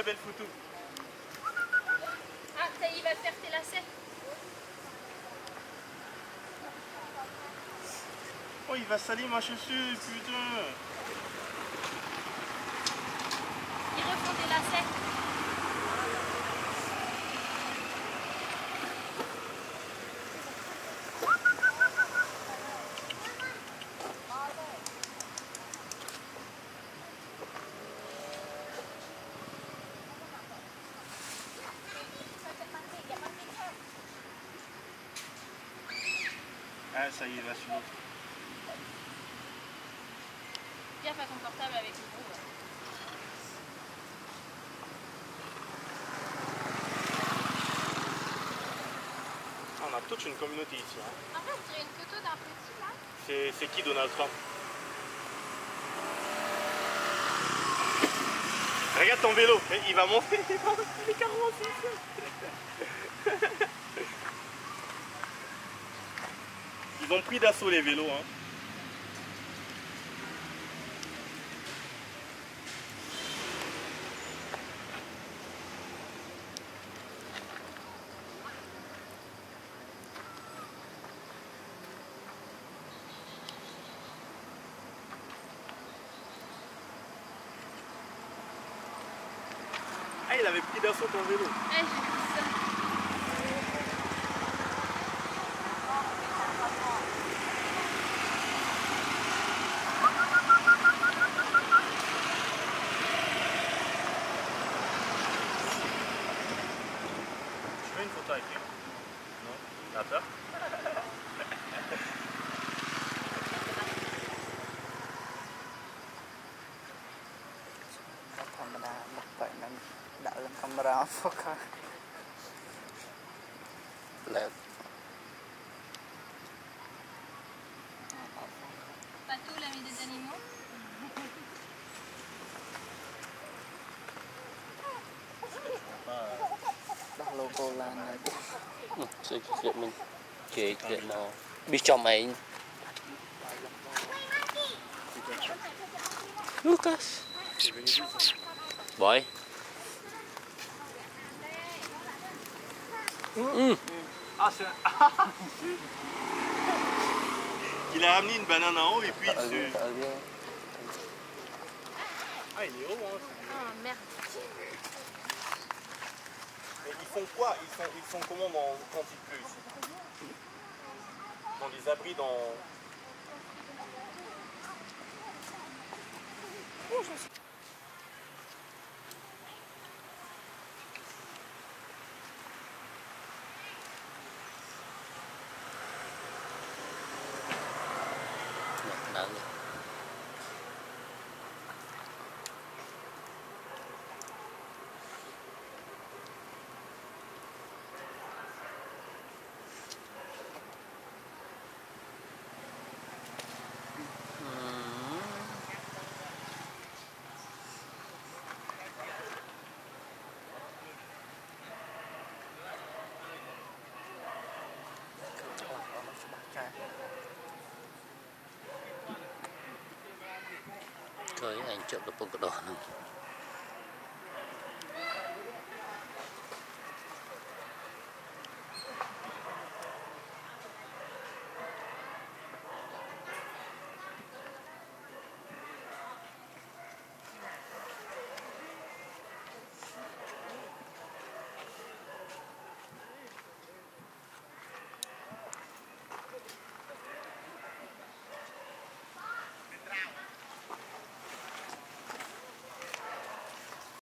très belle photo. Ah, ça y est, il va faire tes lacets. Oh, il va salir ma chaussure, putain. Ils refont tes lacets. Ah, ça y est, il va sur l'autre. Gaffe à ton portable avec le gros. Ah, On a toute une communauté ici. hein. En fait, je dirais une photo d'un petit là. C'est qui Donald Trump? Regarde ton vélo, Eh, il va monter, il va monter les carrosses ici. Ils ont pris d'assaut les vélos. Hein. Ah, il avait pris d'assaut ton vélo. Czekajcie. No, na co? camera bật vậy mình đợi lên camera phô Lẹp ស្អីគេមិនគេគេមកប៊ីសចំឯង Lucas C'est venu d'où ça Boy Ah, c'est un... Il a ramené une banane en haut et puis il Tại vì se... tại vì Ah, il est haut, hein. c'est- Ah, merde. Mais ils font quoi ils font, comment dans, quand il pleut ici Dans les abris, dans... ជួយឯងជិបកំពង់កដោះហ្នឹង